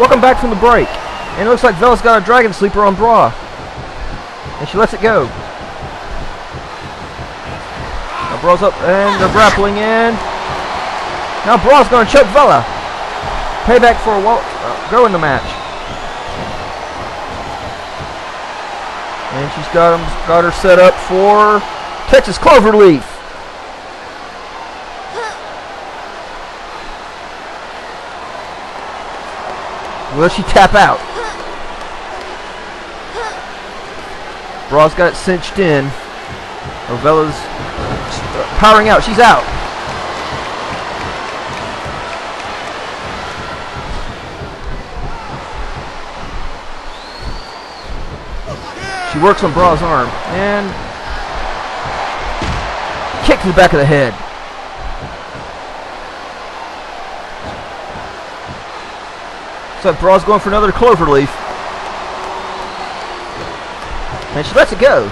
Welcome back from the break. And it looks like Vella's got a Dragon Sleeper on Bra. And she lets it go. Now Bra's up and they're grappling in. Now Bra's going to choke Vella. Payback for a uh, go in the match. And she's got, got her set up for Texas Cloverleaf. Will she tap out? Bra's got it cinched in. Novella's uh, powering out. She's out. She works on Bra's arm. And kick to the back of the head. So Bra's going for another clover leaf. And she lets it go.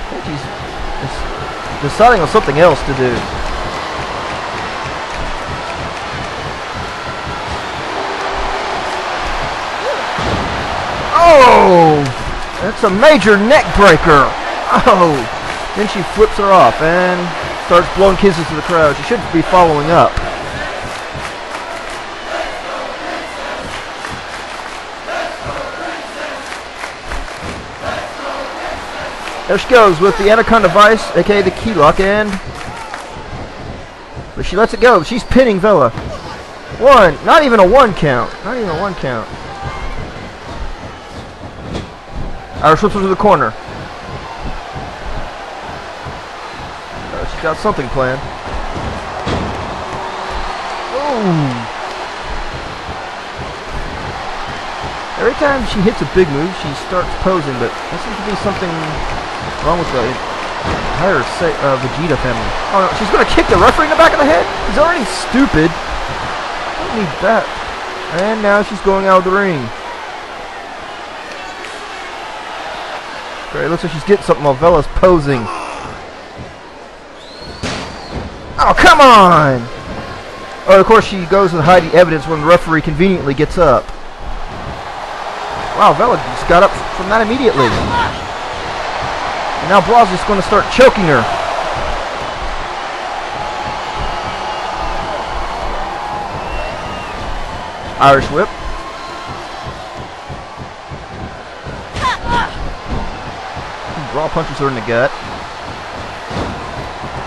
I think she's deciding on something else to do. Oh! That's a major neck breaker. Oh! Then she flips her off and starts blowing kisses to the crowd. She should be following up. There she goes with the Anaconda Vice, aka the key lock, and but she lets it go. She's pinning Vella. One, not even a one count. Not even a one count. Irish whips her to the corner. Uh, she's got something planned. Ooh. Every time she hits a big move, she starts posing, but there seems to be something wrong with the entire uh, Vegeta family? Oh no, she's gonna kick the referee in the back of the head? He's already stupid. I don't need that. And now she's going out of the ring. Great, looks like she's getting something while Vella's posing. Oh, come on! Oh, of course she goes with hiding evidence when the referee conveniently gets up. Wow, Vella just got up from that immediately. And now just going to start choking her. Irish whip. Raw punches her in the gut.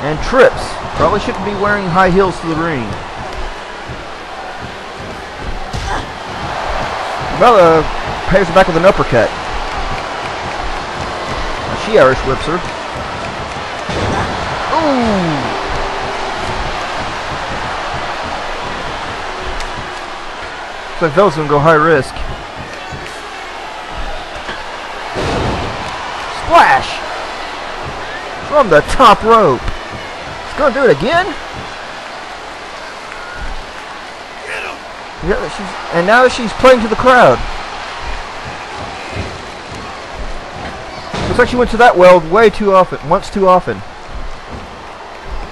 And trips. Probably shouldn't be wearing high heels to the ring. Bella pays her back with an uppercut. She Irish whips her. Ooh! Looks like Vella's gonna go high risk. Splash! From the top rope. It's gonna do it again? Yeah, she's, and now she's playing to the crowd. Looks like she went to that well way too often, once too often.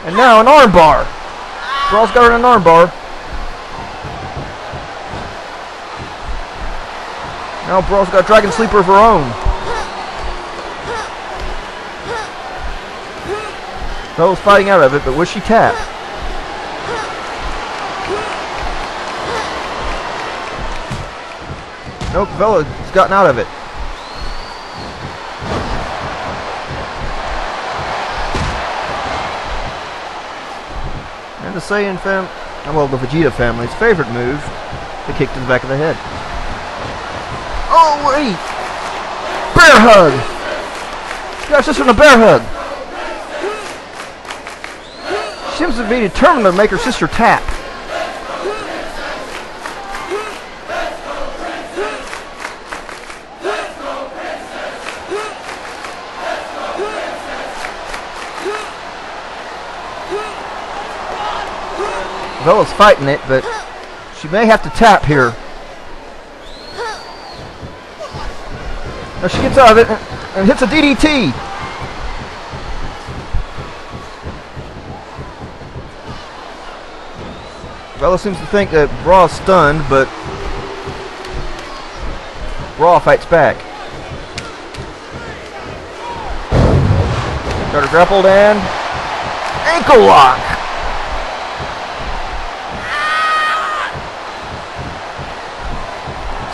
And now an armbar. Girl's got her in an armbar. Now Brawl's got Dragon Sleeper of her own. Bella's fighting out of it, but was she tapped? Nope, Bella's gotten out of it. The Saiyan fam, well, the Vegeta family's favorite move, the kick to the back of the head. Oh wait! Bear hug! Got sister in a bear hug. She seems to be determined to make her sister tap. Vella's fighting it, but she may have to tap here. Now she gets out of it and hits a DDT. Bella seems to think that Braw's stunned, but Brawl fights back. Got her grappled and ankle lock.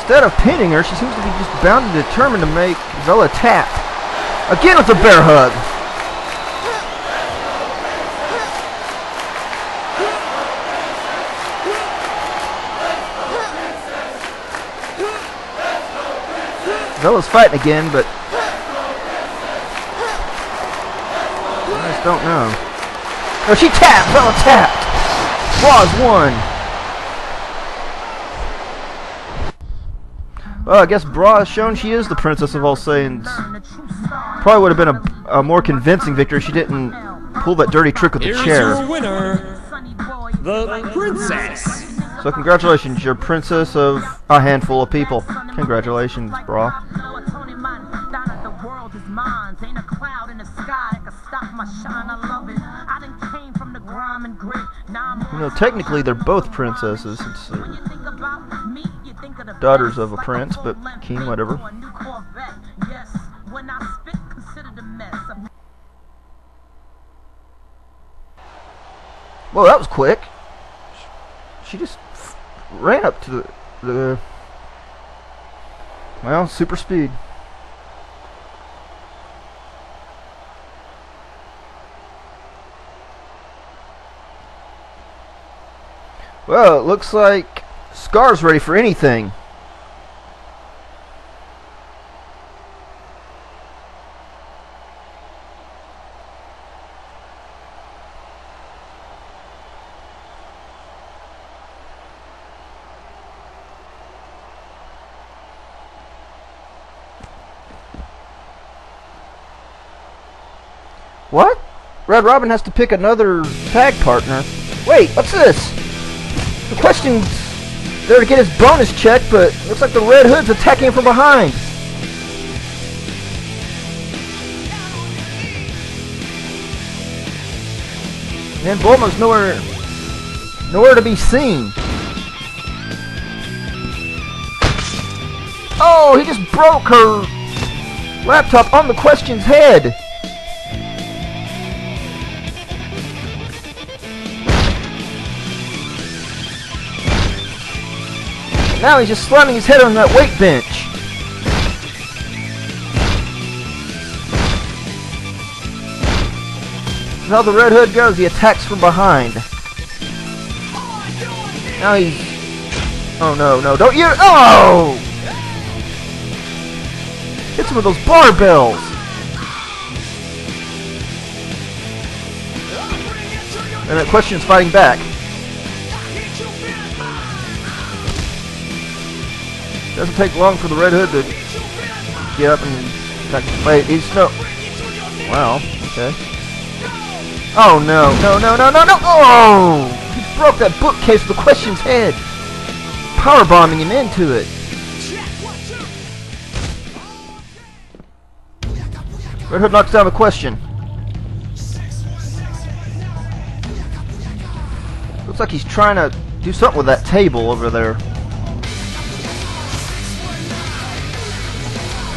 Instead of pinning her, she seems to be just bound and determined to make Vella tap. Again with the bear hug. Vella's fighting again, but I just don't know. No, she tapped! Vella tapped! Claws won! Well, I guess Bra has shown she is the Princess of All Saiyans. Probably would have been a, a more convincing victory if she didn't pull that dirty trick with the Here's chair. your winner, the princess. So congratulations, you're princess of a handful of people. Congratulations, Bra. You know, technically they're both princesses. Uh, Daughters of a prince, but king, whatever. Well, that was quick. She just ran up to the, the well, super speed. Well, it looks like Scar's ready for anything. What? Red Robin has to pick another tag partner. Wait, what's this? The question's there to get his bonus check, but looks like the Red Hood's attacking from behind. And Bulma's nowhere, nowhere to be seen. Oh, he just broke her laptop on the question's head. Now he's just slamming his head on that weight bench. How the Red Hood goes. He attacks from behind. Now he's... Oh, no, no. Don't you... Oh! Hits him with those barbells. And that question's fighting back. Doesn't take long for the Red Hood to get up and. Wait, he's no. Wow. Okay. Oh no! No! No! No! No! No! Oh! He broke that bookcase with the question's head, power bombing him into it. Red Hood knocks down the question. Looks like he's trying to do something with that table over there.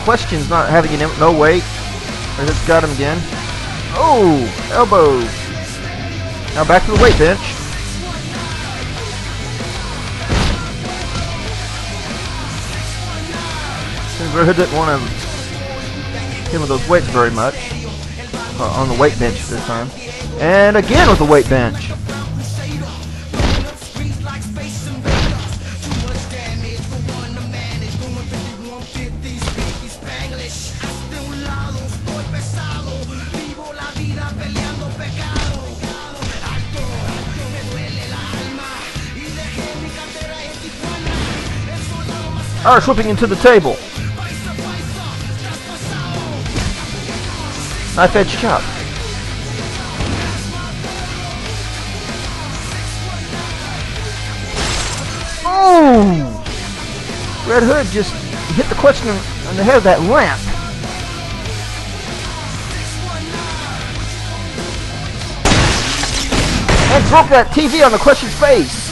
Question's not having an no weight. Red Hood's got him again. Oh, elbow. Now back to the weight bench. Since Hood didn't want to hit with those weights very much uh, on the weight bench this time, and again with the weight bench. Are swooping into the table. Knife edge chop. Oh! Red Hood just hit the question on the head of that lamp. And broke that TV on the question's face.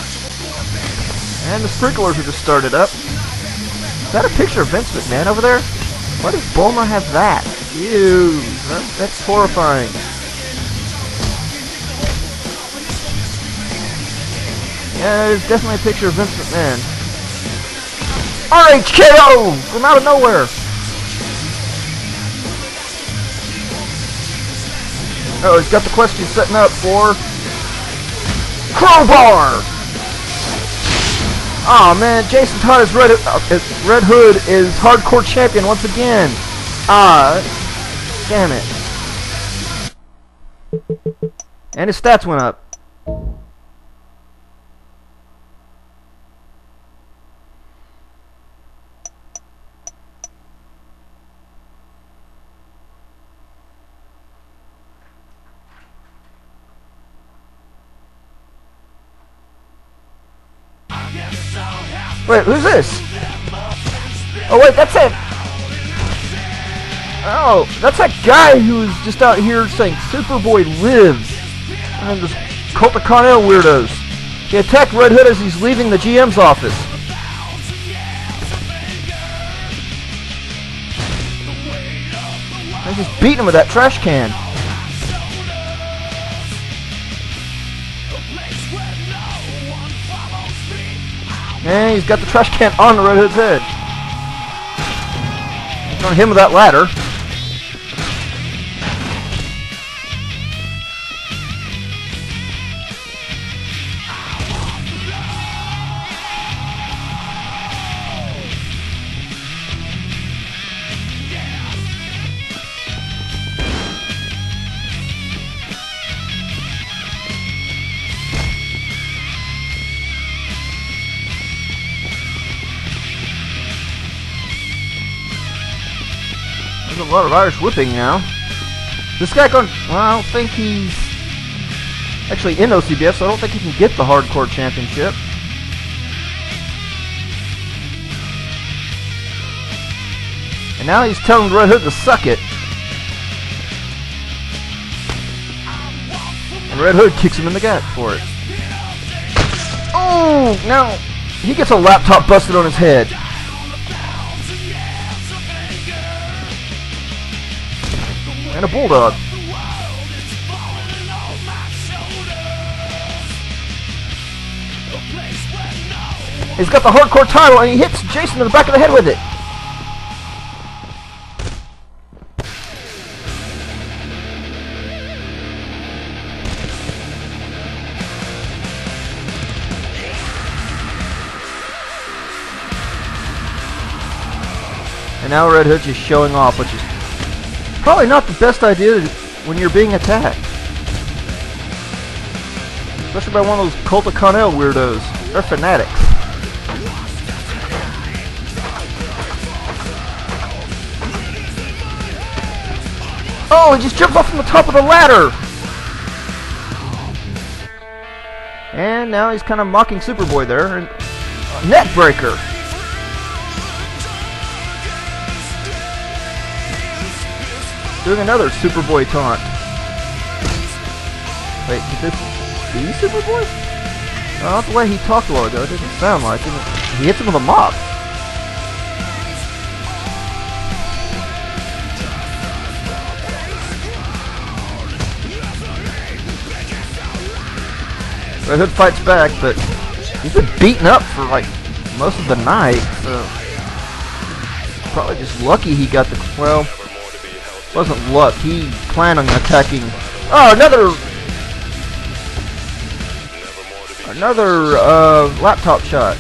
And the sprinklers are just started up. Is that a picture of Vince McMahon over there? Why does Bulma have that? Ew, that's horrifying. Yeah, it's definitely a picture of Vince McMahon. RHKO! From out of nowhere! Oh, he's got the question setting up for... Crowbar! Oh man, Jason Todd is Red, uh, Red Hood is hardcore champion once again. Ah, damn it. And his stats went up. Wait, who's this? Oh wait, that's it. Oh, that's that guy who's just out here saying Superboy lives. And this Cult of Kon-El weirdos. He attacked Red Hood as he's leaving the GM's office. I just beating him with that trash can. And he's got the trash can on the Red Hood's head. He's on him with that ladder. There's a lot of Irish whipping now. This guy going, well, I don't think he's actually in OCBF, so I don't think he can get the Hardcore Championship. And now he's telling Red Hood to suck it. And Red Hood kicks him in the gut for it. Oh, now he gets a laptop busted on his head. And a bulldog. He's got the hardcore title and he hits Jason in the back of the head with it. And now Red Hood's just showing off, which is Probably not the best idea when you're being attacked. Especially by one of those Cult of Kon-El weirdos. They're fanatics. Oh, he just jumped off from the top of the ladder! And now he's kind of mocking Superboy there. Uh, Neck Doing another Superboy taunt. Wait, did this be Superboy? No, not the way he talked a while ago. It didn't sound like it. He hits him with a mop. Red Hood fights back, but he's been beaten up for like most of the night, so probably just lucky he got the well. Wasn't luck. He planned on attacking. Oh, another. Another uh, laptop shot.